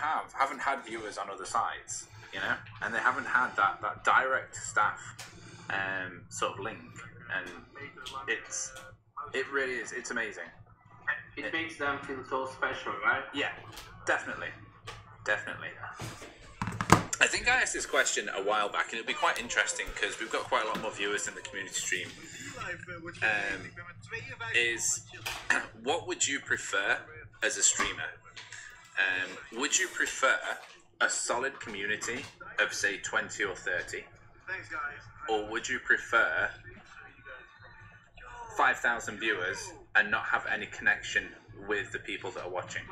have haven't had viewers on other sites, you know, and they haven't had that that direct staff um, sort of link, and it's it really is it's amazing. It makes them feel so special, right? Yeah, definitely, definitely. I think I asked this question a while back, and it'll be quite interesting because we've got quite a lot more viewers in the community stream. Um, is what would you prefer as a streamer? Um, would you prefer a solid community of say 20 or 30? Or would you prefer 5,000 viewers and not have any connection with the people that are watching?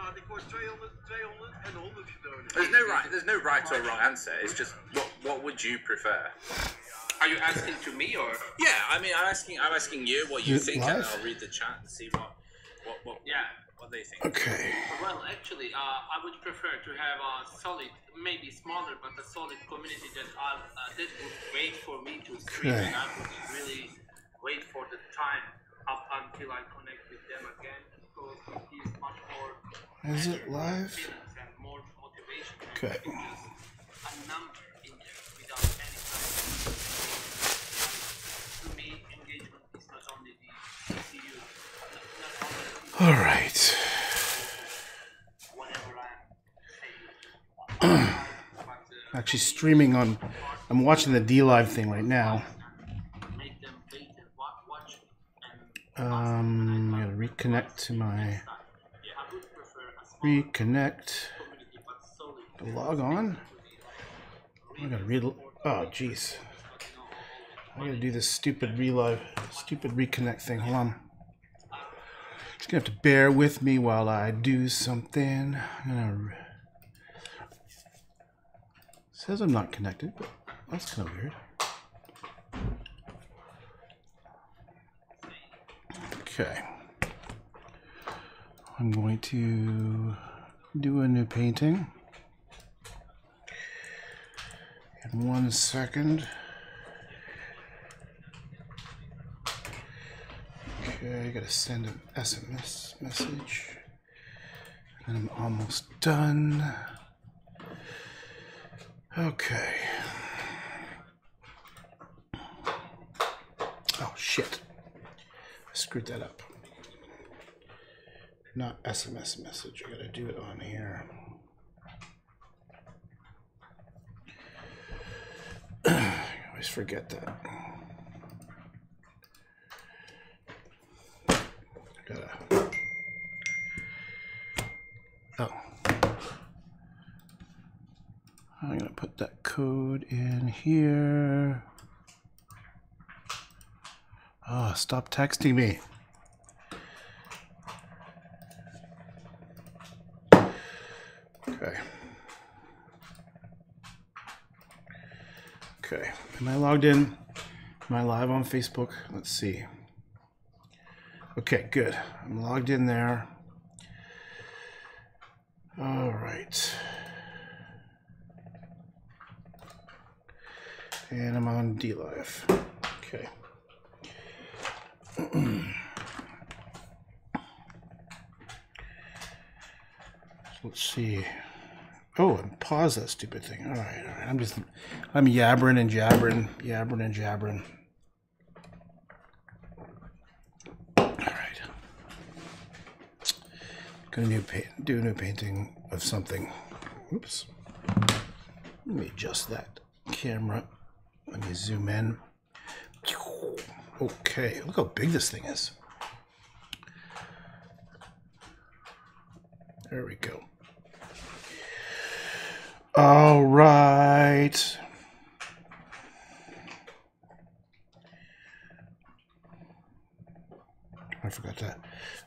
There's no right. There's no right or wrong answer. It's just what what would you prefer? Are you asking to me or? Yeah, I mean, I'm asking. I'm asking you what you You think, and? I'll read the chat and see what what what, Yeah. What they think. Okay. Well, actually, uh, I would prefer to have a solid, maybe smaller, but a solid community that uh, uh, that would wait for me to stream, Okay. and I would really wait for the time up until I connect with them again, because it gives much more Is it live? and more motivation. and Okay. it's just a number in there without any kind of. To me, engagement is not only the CPU, not, not only the All right. I'm Actually, streaming on. I'm watching the DLive thing right now. Um, I gotta reconnect to my reconnect. Log on. I gotta read. Oh, jeez. I gotta do this stupid relive, stupid reconnect thing. Hold on. Just gonna have to bear with me while I do something. I'm gonna. re- Says I'm not connected, but that's kind of weird. Okay. I'm going to do a new painting. In one second. Okay, I gotta send an SMS message. And I'm almost done. Okay. Oh shit. I screwed that up. Not SMS message. I gotta do it on here. I always forget that. Gotta. Oh. I'm gonna put that code in here. Oh, stop texting me. Okay. Okay. Am I logged in? Am I live on Facebook? Let's see. Okay, good. I'm logged in there. All right. And I'm on DLive. Okay. Let's see. Oh, and pause that stupid thing. All right, all right. I'm just, I'm yabbering and jabbering, yabbering and jabbering. All right. Gonna do a new painting of something. Oops. Let me adjust that camera. Let me zoom in. Okay, look how big this thing is. There we go. All right. I forgot that.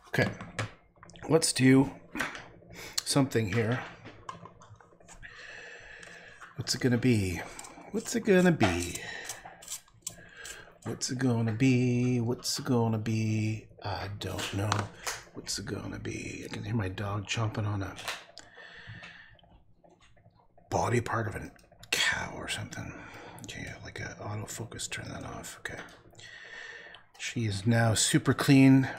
Okay. Let's do something here. What's it gonna be? What's it gonna be? What's it gonna be? What's it gonna be? I don't know. What's it gonna be? I can hear my dog chomping on a body part of a cow or something. Okay, like a autofocus. Turn that off. Okay. She is now super clean.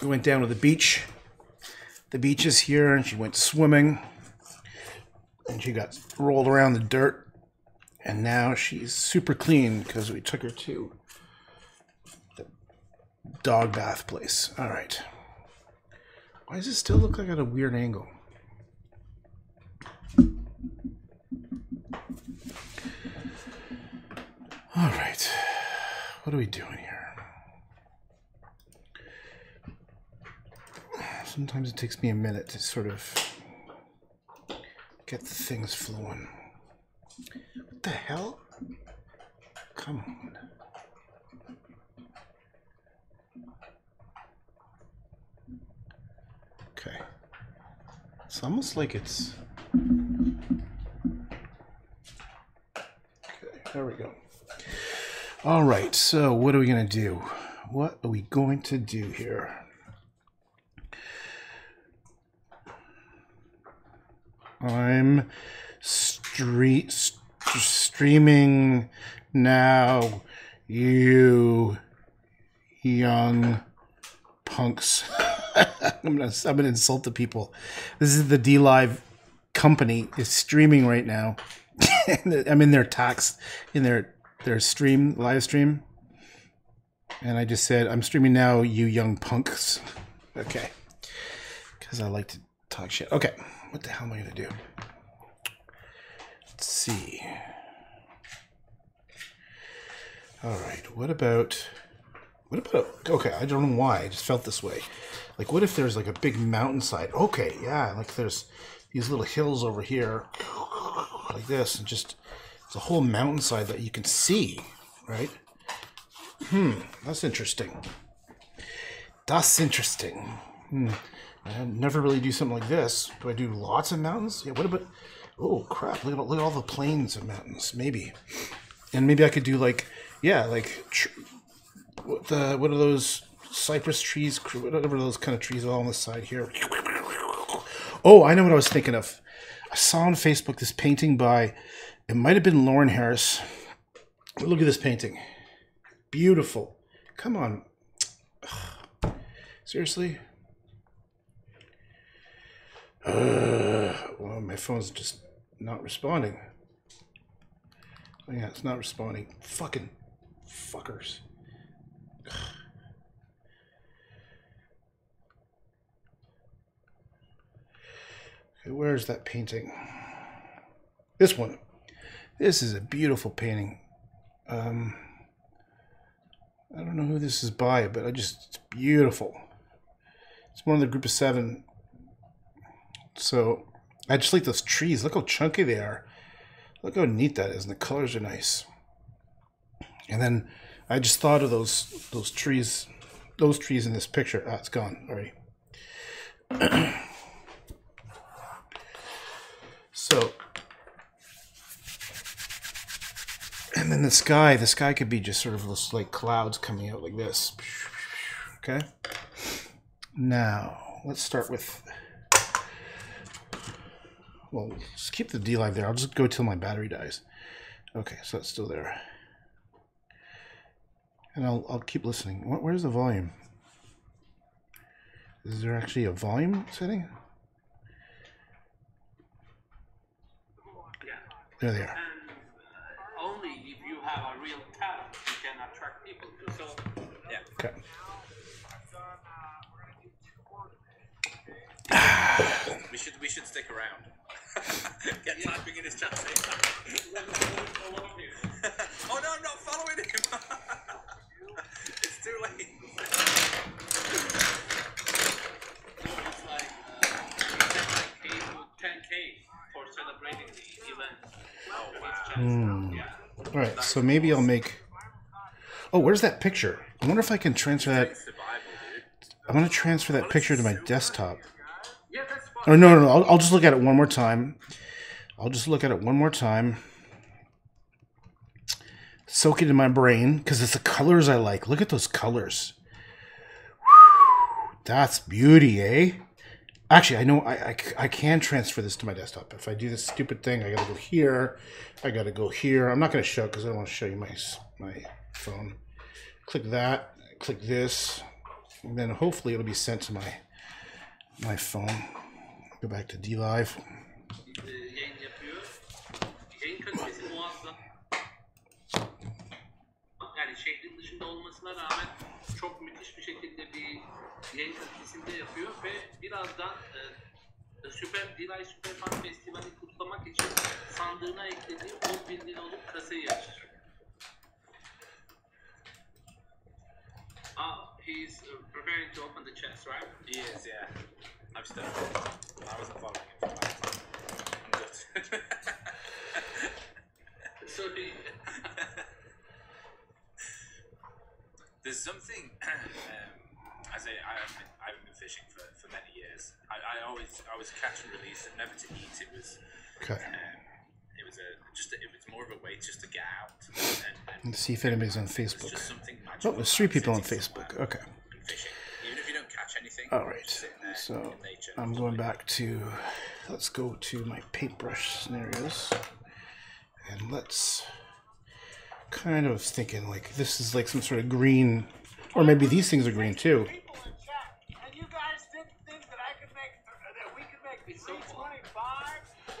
We went down to the beach. The beach is here, and she went swimming. and she got rolled around the dirt. And now she's super clean because we took her to the dog bath place. All right. Why does it still look like at a weird angle? All right. What are we doing here? Sometimes it takes me a minute to sort of get the things flowing. What the hell? Come on. Okay. It's almost like it's. Okay, there we go. All right, so what are we going to do? What are we going to do here? I'm street st- streaming now, you young punks. I'm gonna I'm gonna insult the people. This is the DLive company is streaming right now. I'm in their tax in their their stream live stream, and I just said I'm streaming now, you young punks. Okay, because I like to talk shit. Okay, what the hell am I gonna do? Let's see. All right, what about what about okay? I don't know why. I just felt this way. Like, what if there's like a big mountainside? Okay, yeah, like there's these little hills over here, like this, and just it's a whole mountainside that you can see, right? Hmm, that's interesting. That's interesting. Hmm. I never really do something like this. Do I do lots of mountains? Yeah. What about? Oh crap! Look at look at all the plains of mountains. Maybe, and maybe I could do like yeah, like what the what are those cypress trees? Whatever those kind of trees are on the side here. Oh, I know what I was thinking of. I saw on Facebook this painting by it might have been Lawren Harris. Look at this painting. Beautiful. Come on. Seriously? Uh, well, my phone's just not responding. Oh, yeah, it's not responding. Fucking fuckers. Okay, where's that painting? This one. This is a beautiful painting. Um, I don't know who this is by, but I just it's beautiful. It's one of the group of seven. So I just like those trees. Look how chunky they are. Look how neat that is, and the colors are nice. And then I just thought of those those trees, those trees in this picture. Ah, it's gone already. so, and then the sky. The sky could be just sort of this, like clouds coming out like this. Okay. Now let's start with. Well, just keep the DLive there. I'll just go till my battery dies. Okay, so it's still there. And I'll, I'll keep listening. What, where's the volume? Is there actually a volume setting? Yeah. There they are. And uh, only if you have a real talent, you can attract people to. So Yeah. Okay. We should we should stick around. Get typing in his chat. say, oh no, I'm not following him. it's too late. it's like uh, 10k for celebrating the event. Oh wow. Hmm. Yeah. All right, so maybe I'll make. Oh, where's that picture? I wonder if I can transfer that. I'm gonna transfer that picture to my desktop. Yeah, that's fine. Or no, no, no. I'll, I'll just look at it one more time. I'll just look at it one more time. Soak it in my brain because it's the colors I like. Look at those colors. That's beauty, eh? Actually, I know I, I, I can transfer this to my desktop. If I do this stupid thing, I gotta go here. I gotta go here. I'm not gonna show because I don't want to show you my my phone. Click that. Click this, and then hopefully it'll be sent to my my phone. Go back to DLive. Müthiş bir şekilde bir yayın kalitesinde yapıyor ve birazdan e, Süper Dilay Süper Fan Festivali kutlamak için sandığına eklediği 10 bin liralık kasayı açacak. Ah, he's preparing to open the chest, right? He is, yeah. I'm still. I wasn't following him for. I'm good. So he, There's something. Um, as I, I haven't been, I haven't been fishing for, for many years. I, I always I was catch and release and never to eat. It was Okay. um, it was a just a, it was more of a way just to get out and, and Let's see if anybody's on Facebook. just something magical. Oh, there's three people on Facebook. Okay. fishing. Even if you don't catch anything. All right. just sitting there So. I'm going back to. Let's go to my paintbrush scenarios, and let's kind of thinking like this is like some sort of green, or maybe these things are green too. people in chat, and you guys didn't think that I could make that we could make It's so 325.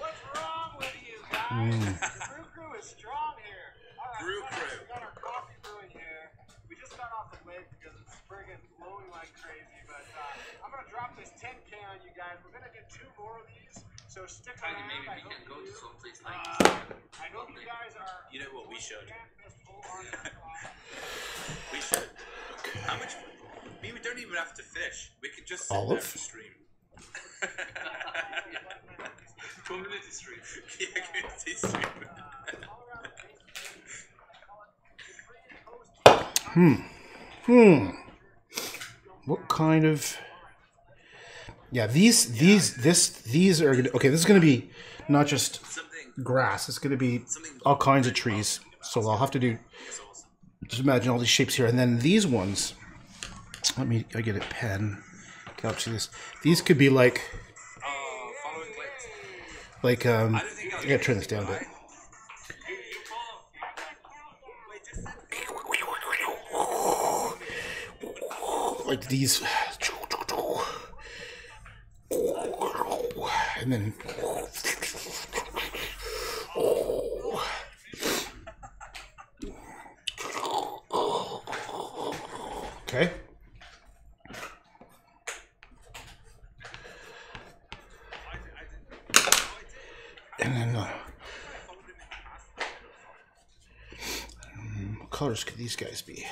What's wrong with you guys? The brew crew is strong here. All right, Brew crew. We got our coffee brewing here. We just got off the lake because it's friggin' blowing like crazy. But uh, I'm gonna drop this 10k on you guys. We're gonna do two more of these, so stick Maybe around. maybe we can go to some place like Uh, I hope you guys are. You know what we should? can't miss full on. We should. How much? We don't even have to fish. We could just sit there Olive? and stream. community stream. yeah, community stream. Hmm. Hmm. What kind of? Yeah, these these this these are gonna okay. This is gonna be not just Something. grass. It's gonna be all kinds of trees. So I'll have to do. Just imagine all these shapes here, and then these ones. Let me. I get a pen. See this. These could be like following clips. like um. I don't think I'll I get gotta turn this down a bit. right. Wait, just send- like these and then okay. And then uh, um, what colors could these guys be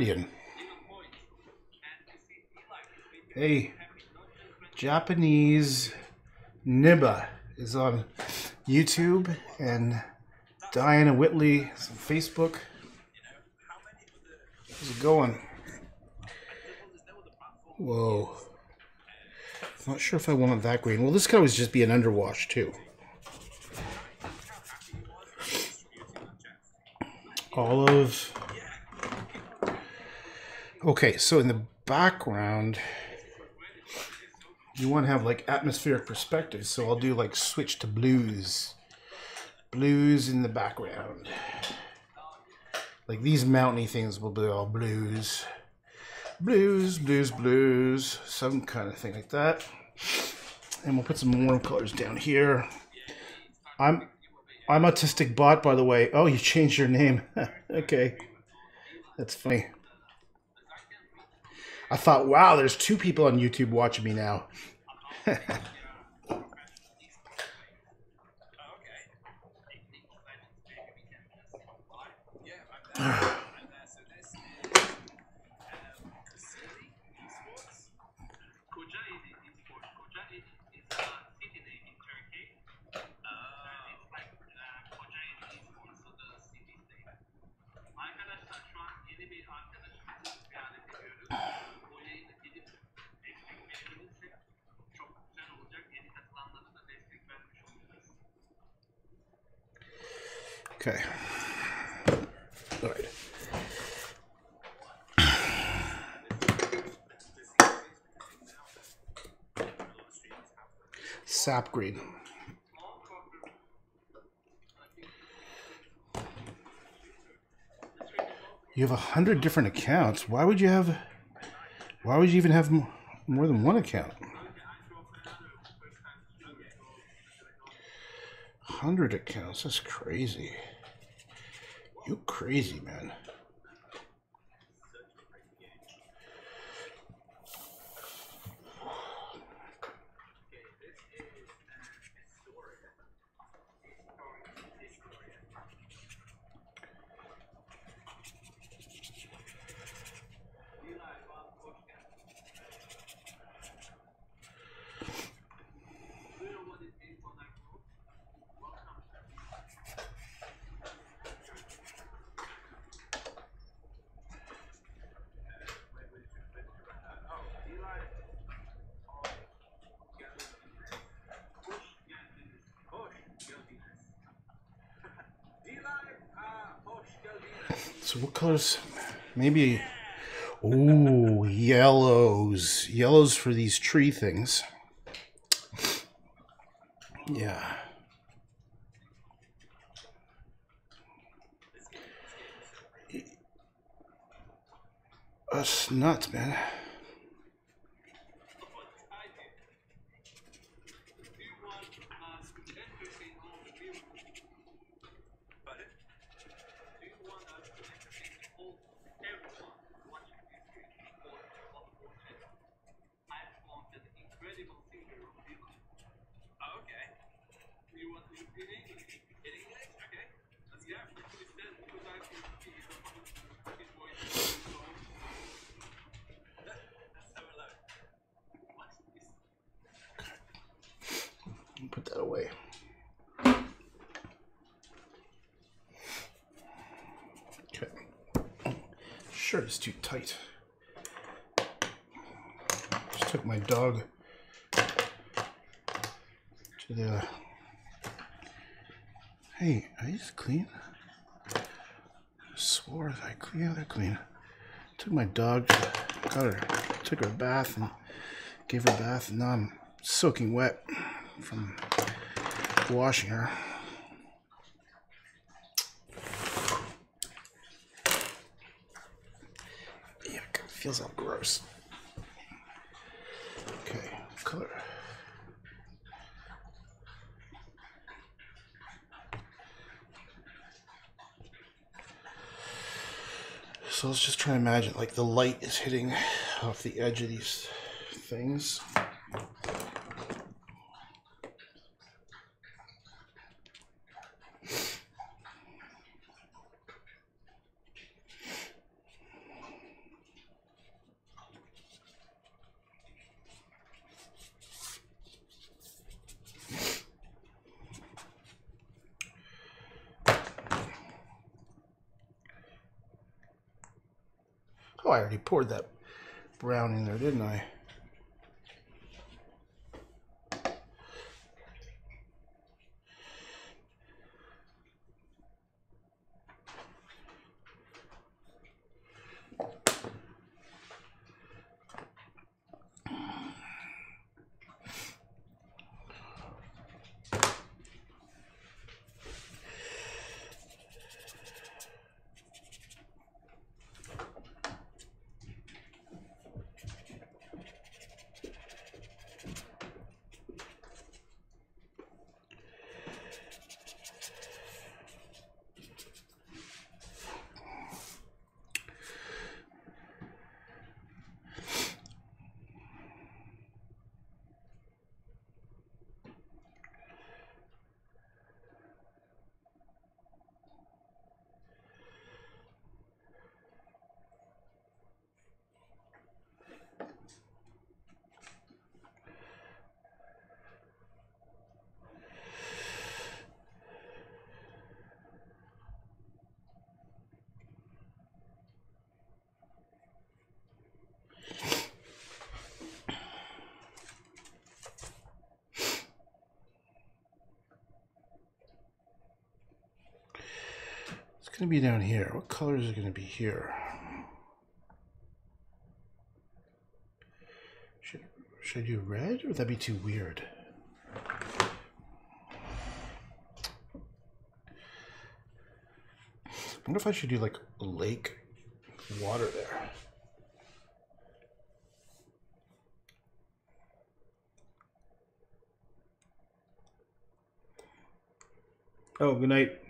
when Japanese Niba is on YouTube and Diana Whitley is on Facebook. How's it going? Whoa. Not sure if I want it that green. Well, this could always just be an underwash too. Olive. Okay, so in the background, you want to have like atmospheric perspective, so I'll do like switch to blues. Blues in the background. Like these mountainy things will be all blues. Blues, blues, blues, some kind of thing like that. And we'll put some warm colors down here. I'm I'm autistic bot by the way. Oh, you changed your name. okay. That's funny. I thought, wow, there's two people on YouTube watching me now. Okay. All right. Sap green. You have a hundred different accounts. Why would you have? Why would you even have more than one account? Hundred accounts. That's crazy. You crazy man. So what colors? Maybe. Ooh, yellows. Yellows for these tree things. Yeah. That's nuts, man. Do you want us to entertain all the viewers? Pardon? Do you want us to entertain all everyone watching this video or on the channel? I found an incredible singer of Dylan. Oh, okay. You want to in English? In English? Okay. As yeah, actually said because I can see his voice. So Let's have a look. what's this? Put that away. Okay. Shirt is too tight. Just took my dog to the. Hey, are these clean? I swore I clean. Yeah, they're clean. Took my dog, got her, took her a bath and gave her a bath, and now I'm soaking wet from washing her. Yuck, feels all gross. Okay, color. So let's just try to imagine like the light is hitting off the edge of these things. Oh, I already poured that brown in there, didn't I? Going to be down here. What color is it going to be here? Should, should I do red or would that be too weird? I wonder if I should do like lake water there. Oh, good night.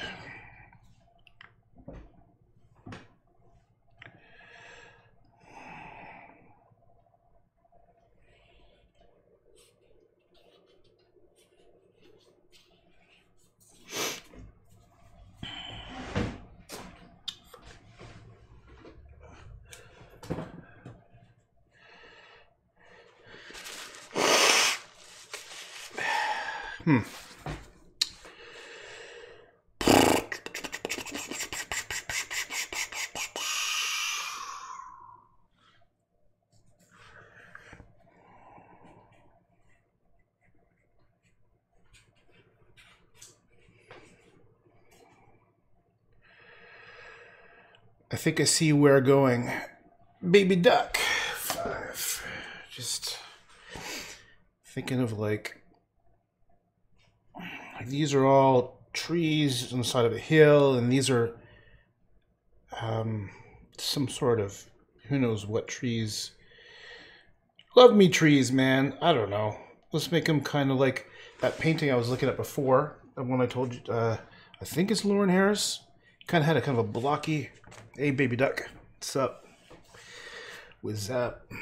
Think I see where going. Baby duck. Five. Just thinking of like, like these are all trees on the side of a hill, and these are um, some sort of who knows what trees. Love me trees, man. I don't know. Let's make them kind of like that painting I was looking at before. The one I told you. Uh, I think it's Lawren Harris. Kind of had a kind of a blocky. Hey, baby duck. What's up? What's up? I'm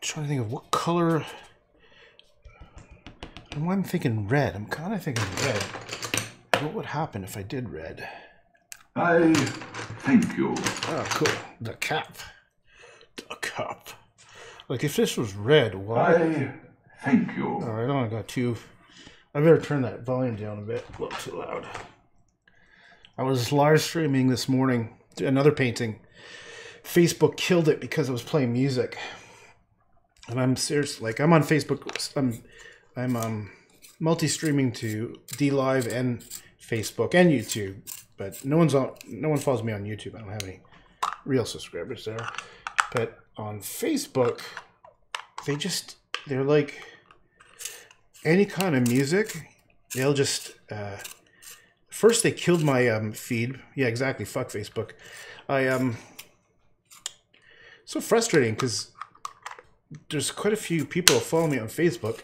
trying to think of what color. And why I'm thinking red. I'm kind of thinking red. What would happen if I did red? I thank you. Oh, cool. The cap. The cap. Like, if this was red, why? I thank you. All right, I only got two. I better turn that volume down a bit. A little too loud. I was live streaming this morning another painting. Facebook killed it because I was playing music, and I'm serious. Like I'm on Facebook. I'm I'm um multi-streaming to DLive and Facebook and YouTube, but no one's on. No one follows me on YouTube. I don't have any real subscribers there, but on Facebook, they just they're like any kind of music, they'll just uh, first they killed my um, feed. Yeah, exactly. Fuck Facebook. I um so frustrating because there's quite a few people follow me on Facebook,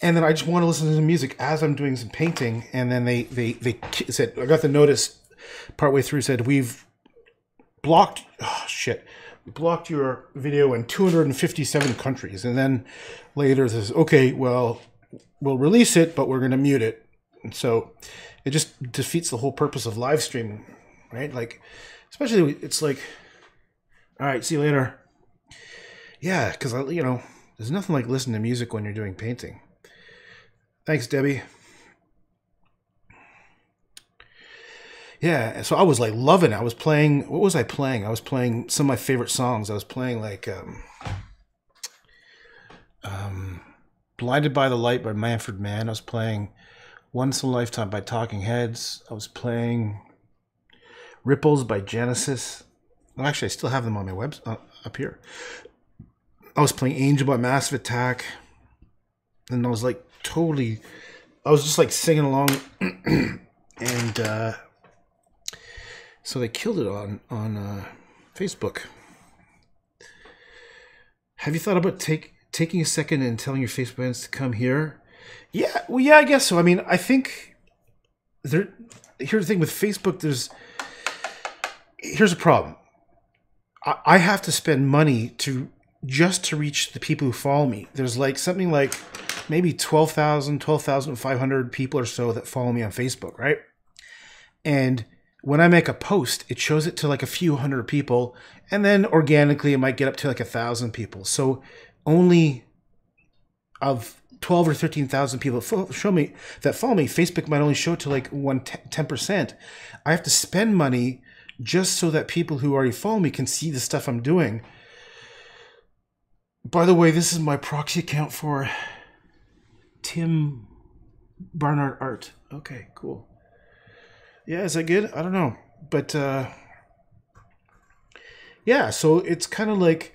and then I just want to listen to the music as I'm doing some painting, and then they they they said I got the notice partway through said we've blocked oh shit blocked your video in 257 countries and then later says okay well we'll release it but we're going to mute it. And so it just defeats the whole purpose of live streaming right? Like especially it's like all right see you later. Yeah because you know there's nothing like listening to music when you're doing painting. Thanks debbie Yeah, so I was like loving it. I was playing. What was I playing? I was playing some of my favorite songs. I was playing like um, um, "Blinded by the Light" by Manfred Mann. I was playing "Once in a Lifetime" by Talking Heads. I was playing "Ripples" by Genesis. Well, actually, I still have them on my web uh, up here. I was playing "Angel" by Massive Attack, and I was like totally. I was just like singing along, and. uh so they killed it on on uh, Facebook. Have you thought about take taking a second and telling your Facebook friends to come here? Yeah, well, yeah, I guess so. I mean, I think there. Here's the thing with Facebook. There's here's a problem. I, I have to spend money to just to reach the people who follow me. There's like something like maybe 12,000, 12,500 people or so that follow me on Facebook, right? And when I make a post, it shows it to like a few hundred people, and then organically it might get up to like a thousand people. So only of twelve or thirteen thousand people fo- show me that follow me, Facebook might only show it to like one ten percent. I have to spend money just so that people who already follow me can see the stuff I'm doing. By the way, this is my proxy account for Tim Barnard Art. Okay, cool. Yeah, is that good? I don't know, but uh, yeah. So it's kind of like,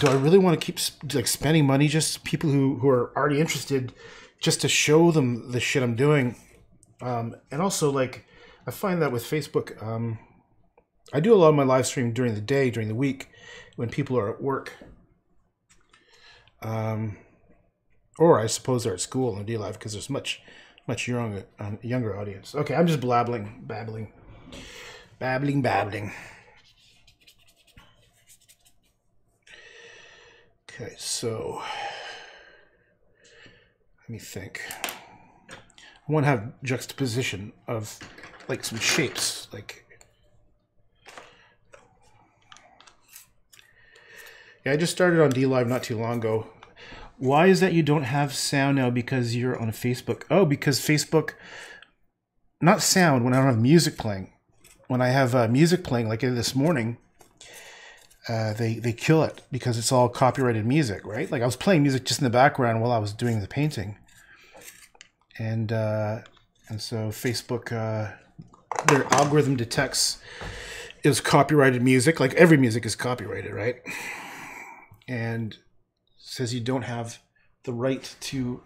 do I really want to keep like spending money just people who who are already interested, just to show them the shit I'm doing? Um, and also, like, I find that with Facebook, um, I do a lot of my live stream during the day, during the week, when people are at work. Um, or I suppose they're at school and DLive because there's much, much younger, um, younger audience. Okay, I'm just blabbling, babbling, babbling, babbling. Okay, so let me think. I want to have juxtaposition of like some shapes, like. Yeah, I just started on DLive not too long ago. Why is that you don't have sound now? Because you're on Facebook. Oh, because Facebook, not sound when I don't have music playing. When I have uh, music playing, like this morning, uh, they they kill it because it's all copyrighted music, right? Like I was playing music just in the background while I was doing the painting, and uh, and so Facebook, uh, their algorithm detects is copyrighted music. Like every music is copyrighted, right? And says you don't have the right to.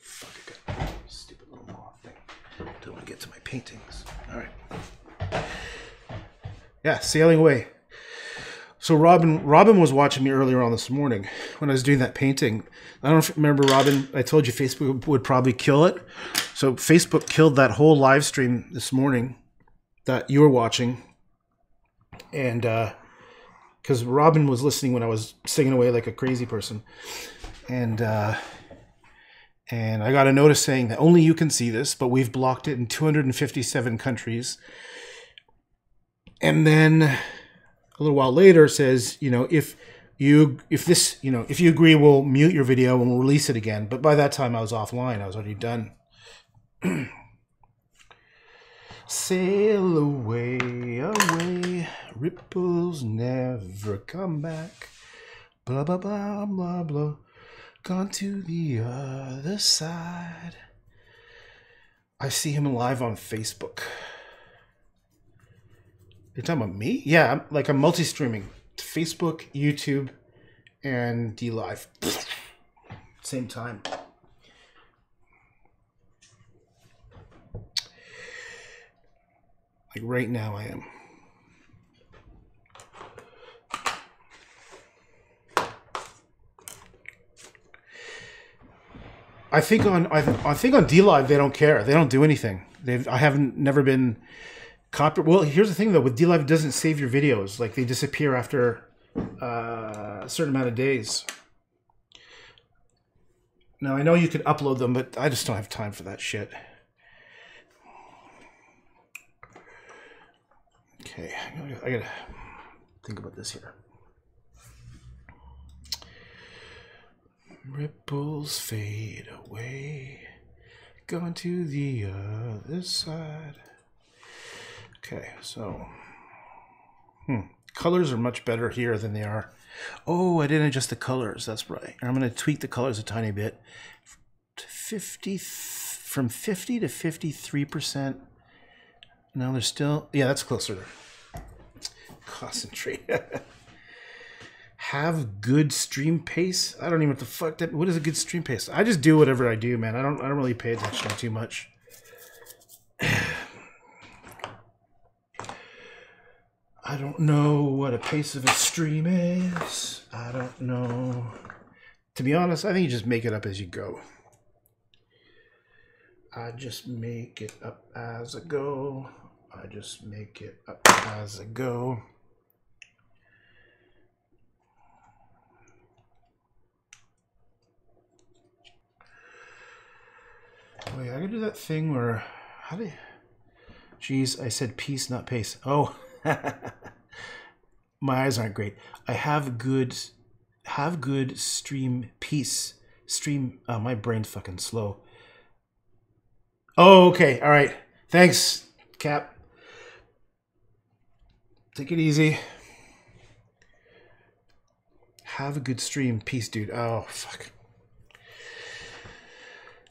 Fuck, I stupid little moth thing. Don't want to get to my paintings. All right. Yeah, sailing away. So Robin, Robin was watching me earlier on this morning when I was doing that painting. I don't remember Robin. I told you Facebook would probably kill it. So Facebook killed that whole live stream this morning that you were watching, and uh, because Robin was listening when I was singing away like a crazy person, and uh, and I got a notice saying that only you can see this, but we've blocked it in 257 countries and then a little while later says, you know, if you if this, you know, if you agree, we'll mute your video and we'll release it again. But by that time, I was offline. I was already done. Sail away, away, ripples never come back. Blah blah blah blah blah. Gone to the other side. I see him live on Facebook. You're talking about me? Yeah, I'm, like I'm multi-streaming. Facebook, YouTube, and DLive. Same time. Like right now I am. I think on I, I think on DLive they don't care. They don't do anything. They've I haven't never been copy. Well, here's the thing though: with DLive, doesn't save your videos. Like they disappear after uh, a certain amount of days. Now I know you can upload them, but I just don't have time for that shit. Okay, I gotta, think about this here. Ripples fade away, going to the other side. Okay, so hmm, colors are much better here than they are. Oh, I didn't adjust the colors. That's right. I'm to tweak the colors a tiny bit. 50 from 50 to 53 percent. No, they're still yeah, that's closer. Concentrate. Have good stream pace. I don't even what the fuck that. What is a good stream pace? I just do whatever I do, man. I don't. I don't really pay attention too much. I don't know what a pace of a stream is. I don't know. To be honest, I think you just make it up as you go. I just make it up as I go. I just make it up as I go. Wait, I gotta do that thing where how do you Jeez, I said peace, not pace. Oh my eyes aren't great. I have good have good stream peace. Stream oh, my brain's fucking slow. Oh, okay. All right. Thanks, Cap. Take it easy. Have a good stream. Peace, dude. Oh, fuck.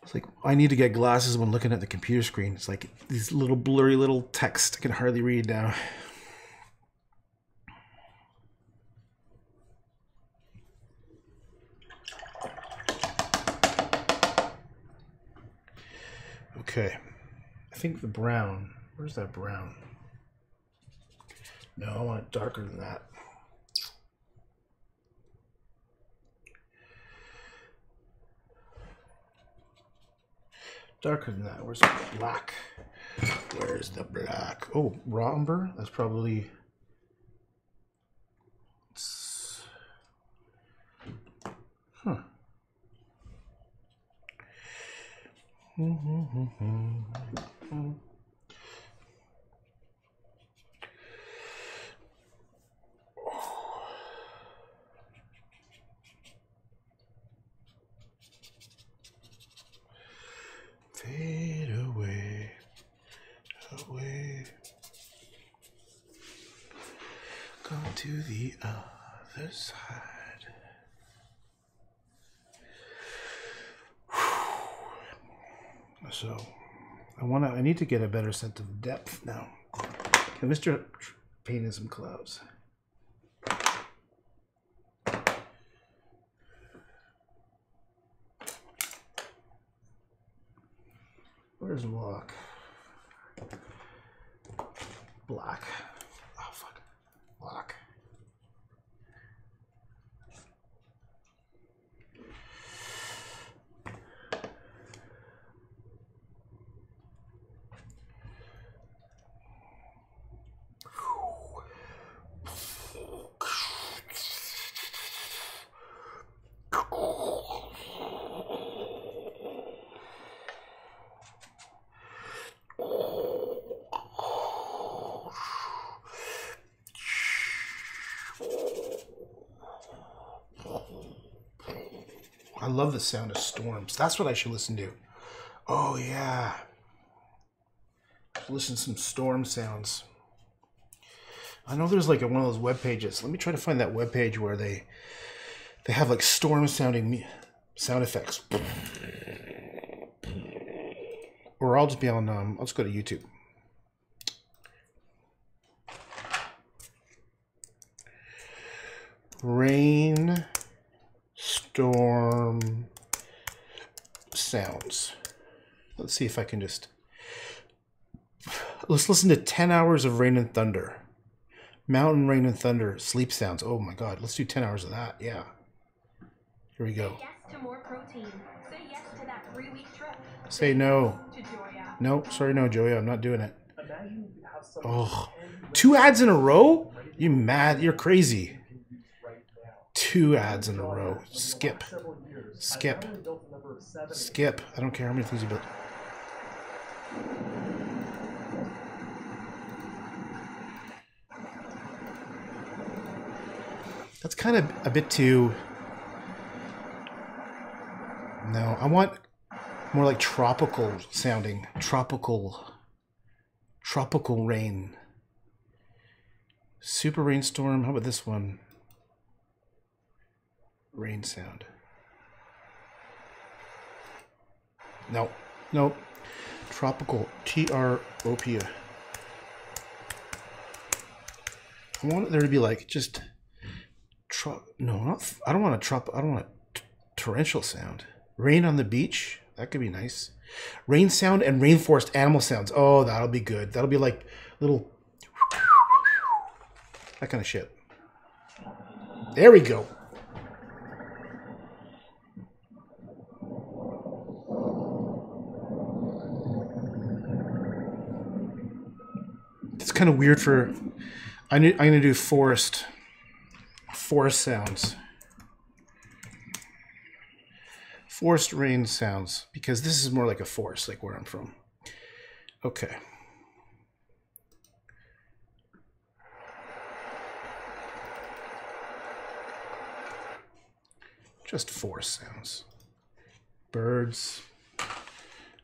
It's like I need to get glasses when looking at the computer screen. It's like these little blurry little text I can hardly read now. Okay. I think the brown. Where's that brown? No, I want it darker than that. Darker than that. Where's the black? Where's the black? Oh, raw umber? That's probably. It's- Huh. Fade away, away. Go to the other side. So, I want to. I need to get a better sense of depth now. Okay, Mr. Painting some clouds. Where's Lock? Black. Love the sound of storms. That's what I should listen to. Oh yeah. Listen to some storm sounds. I know there's like a, one of those web pages. Let me try to find that web page where they they have like storm sounding sound effects. Or I'll just be on. Um, just go to YouTube. Rain, storm, sounds. Let's see if I can just. Let's listen to 10 hours of rain and thunder. Mountain rain and thunder, sleep sounds. Oh my god, let's do 10 hours of that. Yeah. Here we go. Yes to more protein. Say yes to that three-week trip. Say no. No, sorry, no, Joey, I'm not doing it. Oh, two ads in a row? You mad? You're crazy. Two ads in a row. Skip. Skip. Skip. I don't care how many things you build. That's kind of a bit too. No, I want more like tropical sounding. Tropical. Tropical rain. Super rainstorm. How about this one? Rain sound. No, no. Tropical. T R O P. I want there to be like just. Tro- no, not. I don't want a trop. I don't want a torrential sound. Rain on the beach. That could be nice. Rain sound and rainforest animal sounds. Oh, that'll be good. That'll be like little. That kind of shit. There we go. It's kind of weird for. I I'm gonna do forest. Forest sounds. Forest rain sounds because this is more like a forest, like where I'm from. Okay. Just forest sounds. Birds.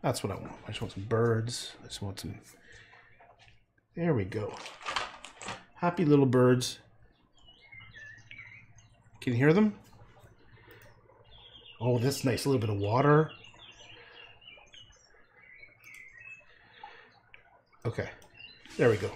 That's what I want. I just want some birds. I just want some. There we go. Happy little birds. Can you hear them? Oh, that's nice. A little bit of water. Okay. There we go.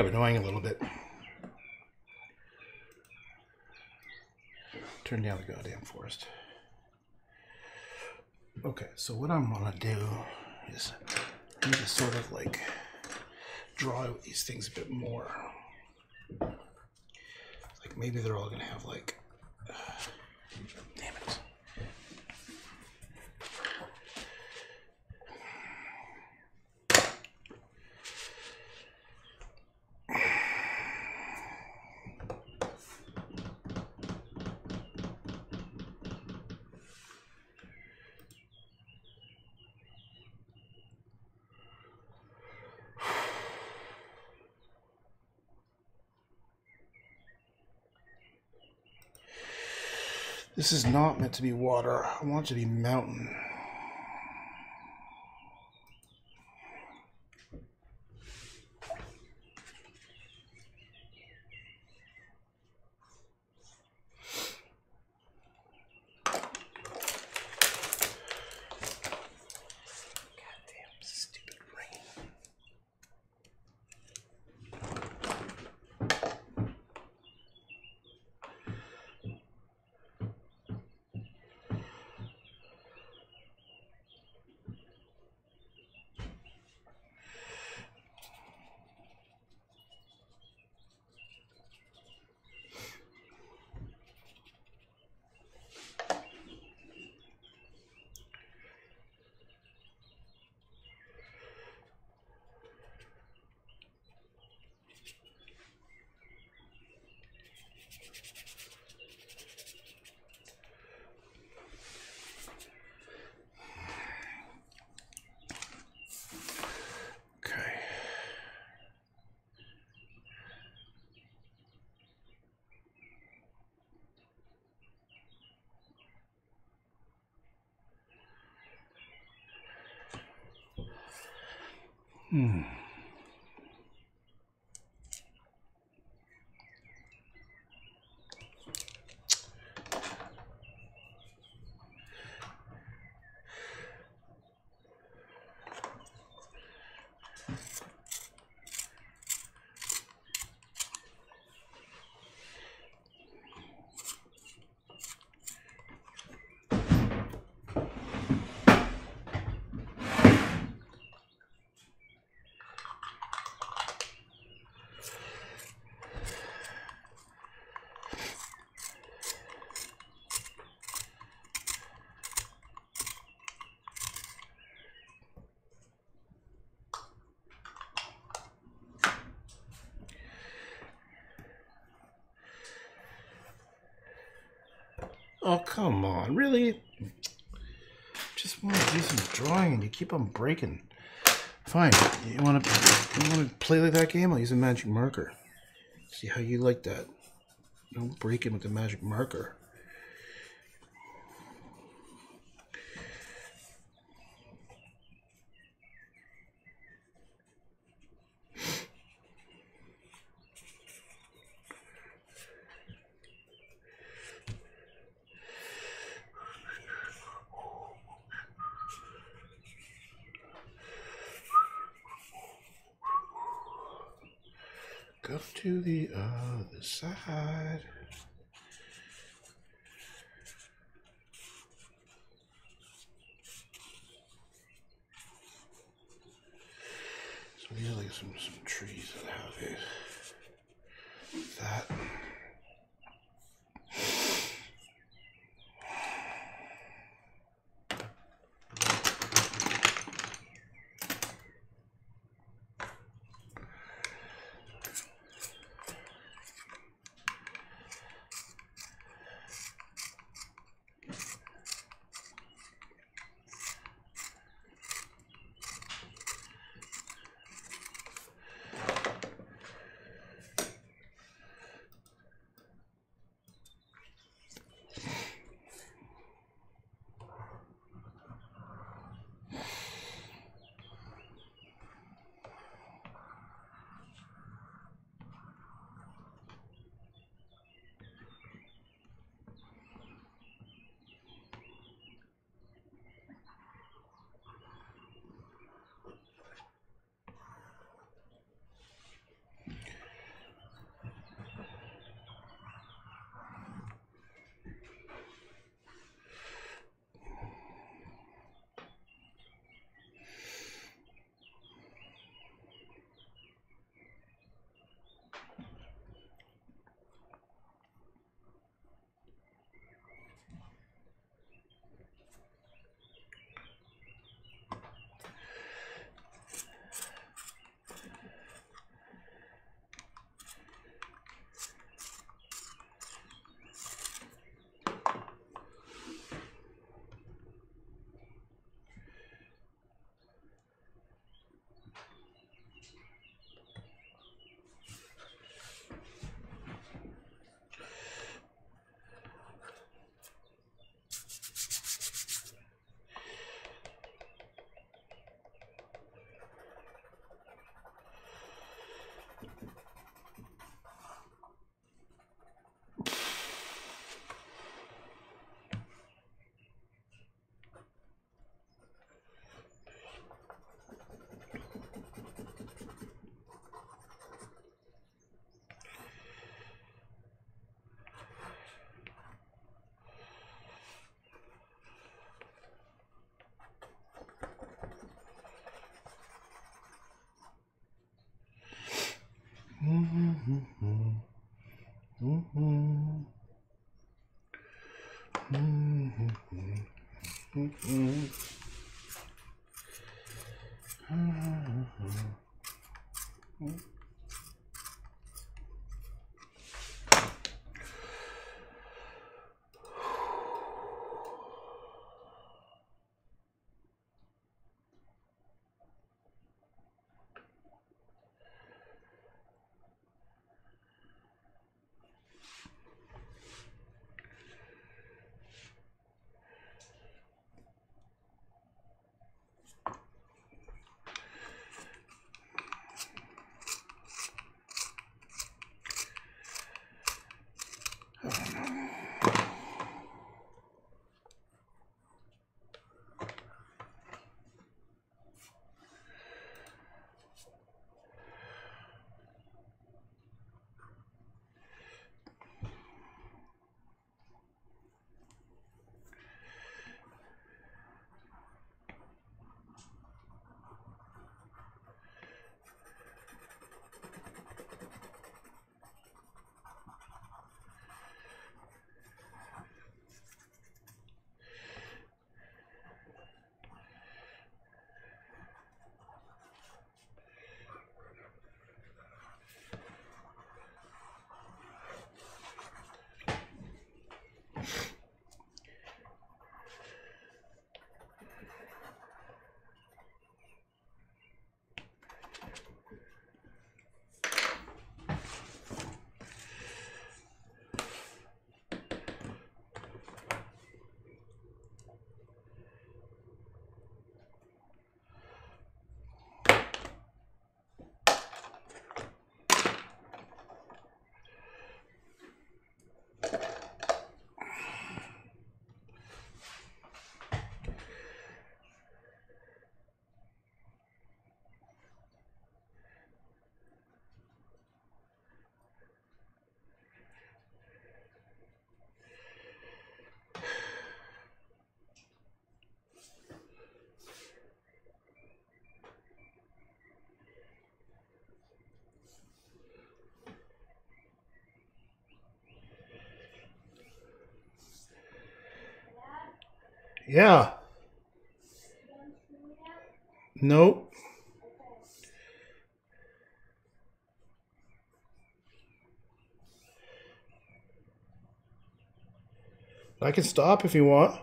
Kind of annoying a little bit. Turn down the goddamn forest. Okay, so what I'm gonna do is I need to sort of like draw out these things a bit more. Like maybe they're all gonna have like. This is not meant to be water. I want it to be mountain. Oh, come on. Really? Just want to do some drawing and you keep on breaking. Fine. You want to you want to play like that game? I'll use a magic marker. See how you like that. Don't break it with the magic marker. Go to the other side. Mm-hmm. mm-hmm. mm-hmm. mm-hmm. Yeah. Nope. I can stop if you want.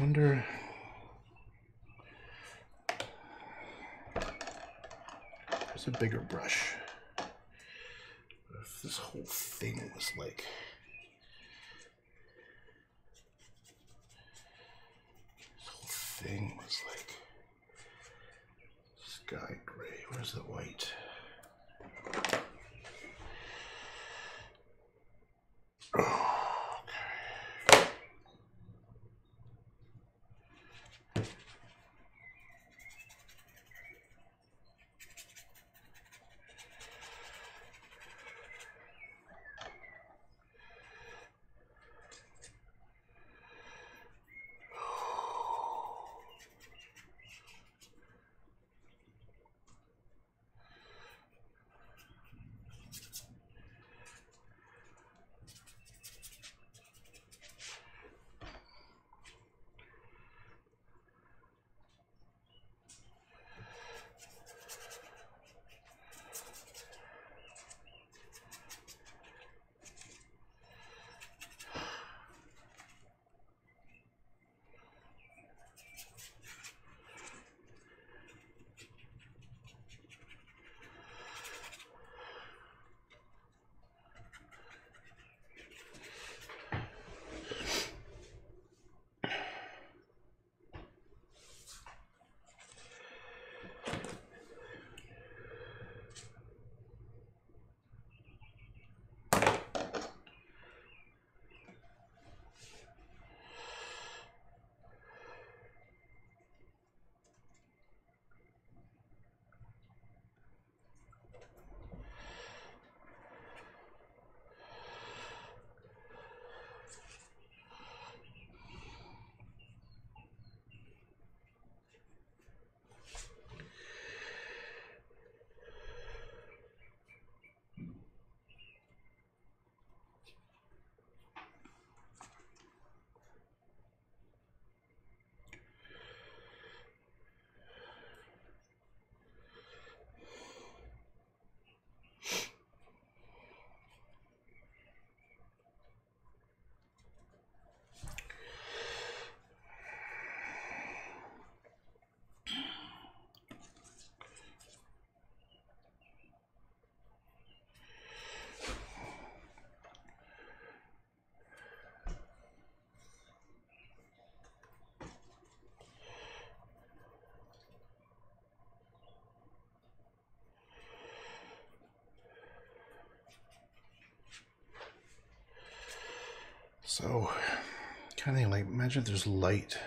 Wonder. There's a bigger brush. What if this whole thing was like. So, kind of like imagine if there's light.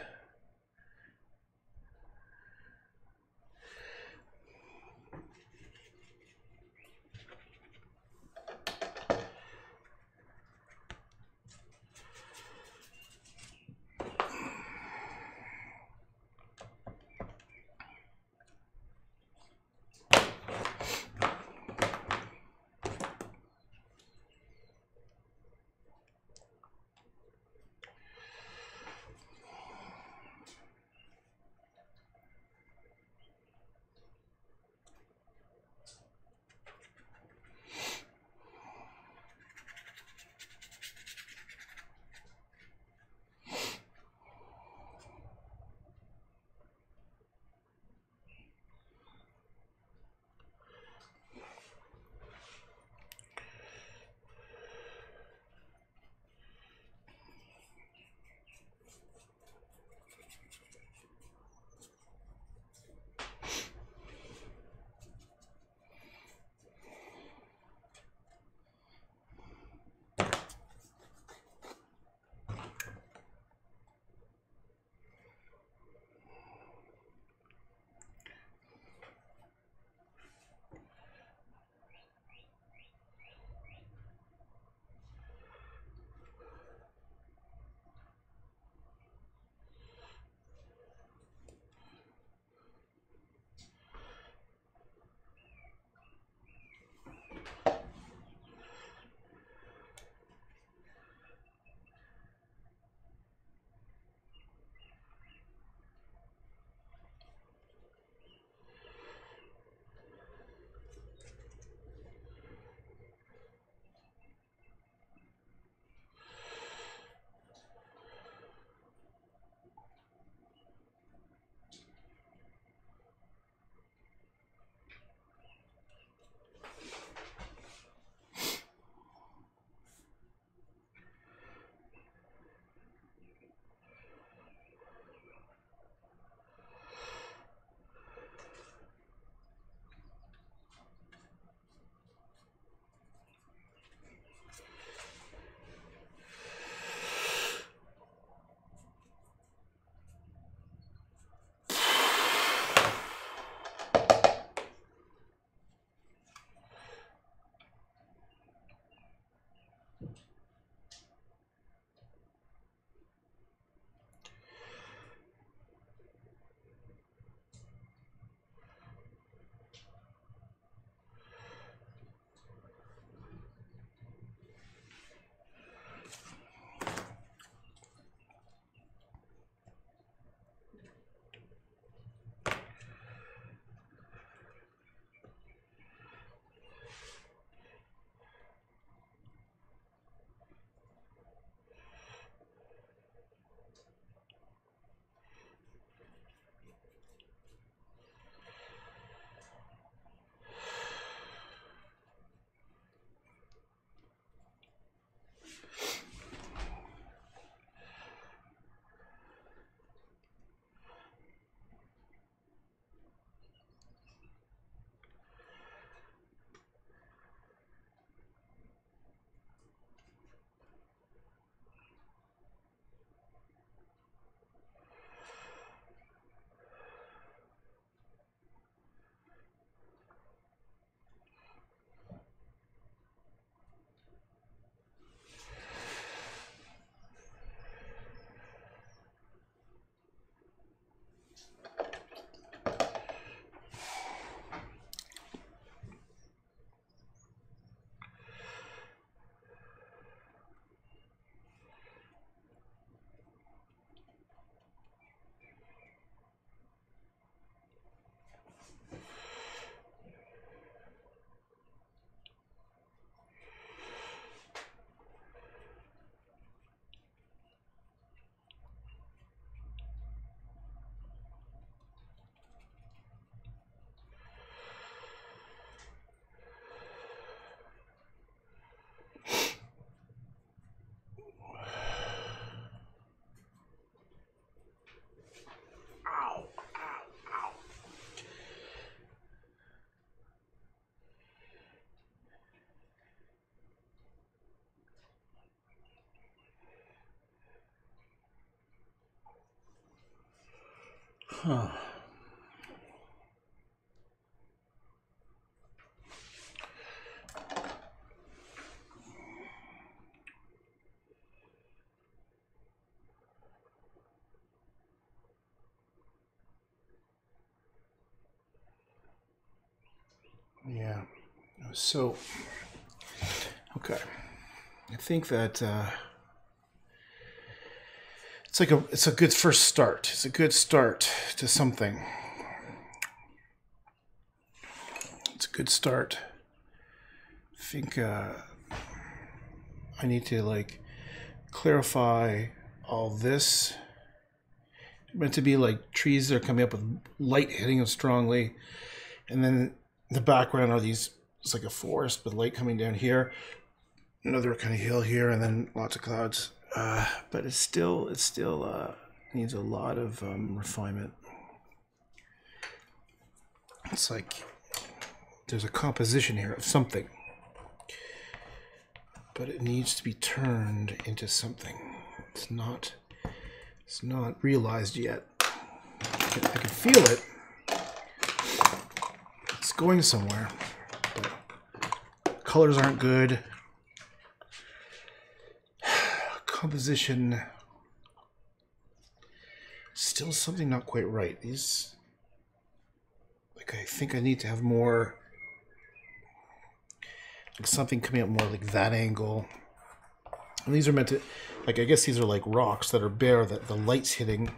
Yeah. So, okay. I think that uh, it's like a it's a good first start. It's a good start to something. It's a good start. I think uh, I need to like clarify all this. Meant to be like trees that are coming up with light hitting them strongly, and then the background are these it's like a forest with light coming down here another kind of hill here and then lots of clouds uh, but it's still it still uh, needs a lot of um, refinement it's like there's a composition here of something but it needs to be turned into something it's not it's not realized yet I can, I can feel it it's going somewhere. Colors aren't good. Composition still something not quite right. These like I think I need to have more like something coming up more like that angle. And these are meant to like I guess these are like rocks that are bare that the light's hitting.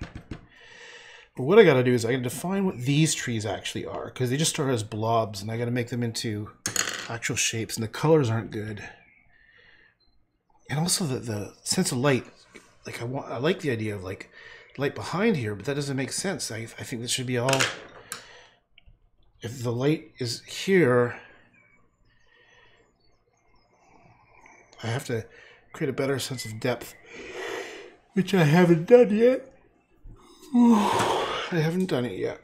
But what I got to do is I got to define what these trees actually are because they just start as blobs and I got to make them into actual shapes and the colors aren't good. And also the, the sense of light, like I want, I like the idea of like light behind here, but that doesn't make sense. I, I think this should be all, if the light is here, I have to create a better sense of depth, which I haven't done yet. I haven't done it yet.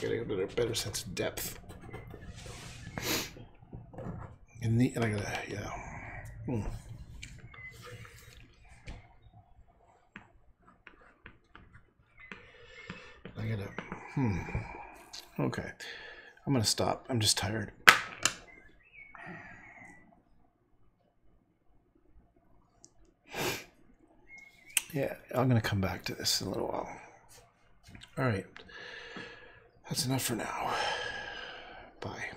Getting a better, better sense of depth. And the I gotta yeah. Hmm. I gotta hmm. Okay. I'm gonna stop. I'm just tired. Yeah, I'm to come back to this in a little while. All right. That's enough for now. Bye.